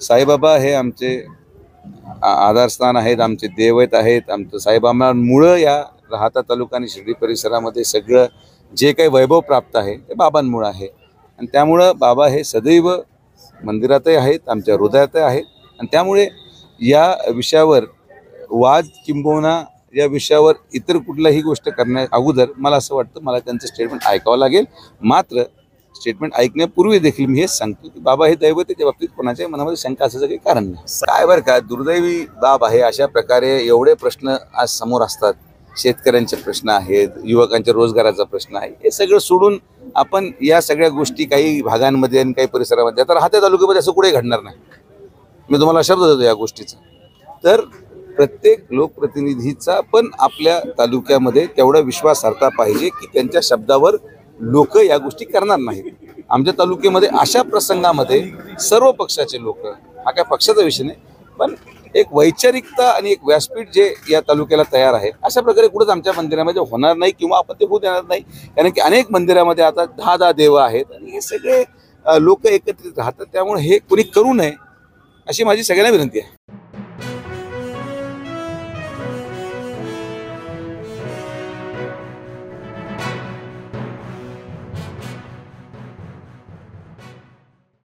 साईबाबा हे आमचे आ- आधारस्थान आहेत आमचे देवत आहेत आमचं साईबाबांमुळं या राहता तालुका आणि शिर्डी परिसरामध्ये सगळं जे काही वैभव प्राप्त आहे ते बाबांमुळं आहे. आणि त्यामुळं बाबा हे सदैव मंदिरातही आहेत आमच्या हृदयातही आहेत. आणि त्यामुळे या विषयावर वाद किंबहुना या विषयावर इतर कुठल्याही गोष्ट करण्या अगोदर मला असं वाटतं मला त्यांचं स्टेटमेंट ऐकावं लागेल. मात्र स्टेटमेंट ऐकण्यापूर्वी देखील मी हेच सांगतो की बाबा हे दैवत बाबतीत कोणाच्या मनामध्ये शंका असायचं काही कारण नाही. काय बरं का दुर्दैवी बाब आहे अशा प्रकारे एवढे प्रश्न आज समोर असतात. शेतकऱ्यांचे प्रश्न आहेत युवकांच्या रोजगाराचा प्रश्न आहे. हे सगळं सोडून आपण या सगळ्या गोष्टी काही भागांमध्ये आणि काही परिसरामध्ये आता राहत्या तालुक्यामध्ये असं कुठे घडणार नाही. मी तुम्हाला शब्द देतो या गोष्टीचा. तर प्रत्येक लोकप्रतिनिधीचा पण आपल्या तालुक्यामध्ये तेवढा विश्वास पाहिजे की त्यांच्या शब्दावर लोक या गोष्टी करणार नाहीत. आमच्या तालुक्यामध्ये अशा प्रसंगामध्ये सर्व पक्षाचे लोक हा काय पक्षाचा विषय नाही पण एक वैचारिकता आणि एक व्यासपीठ जे या तालुक्याला तयार आहे अशा प्रकारे कुठंच आमच्या मंदिरामध्ये होणार नाही किंवा आपण ते होऊ देणार नाही. कारण की अनेक मंदिरामध्ये आता दहा दहा देव आहेत आणि हे सगळे लोक एकत्रित राहतात त्यामुळे हे कोणी करू नये अशी माझी सगळ्यांना विनंती आहे.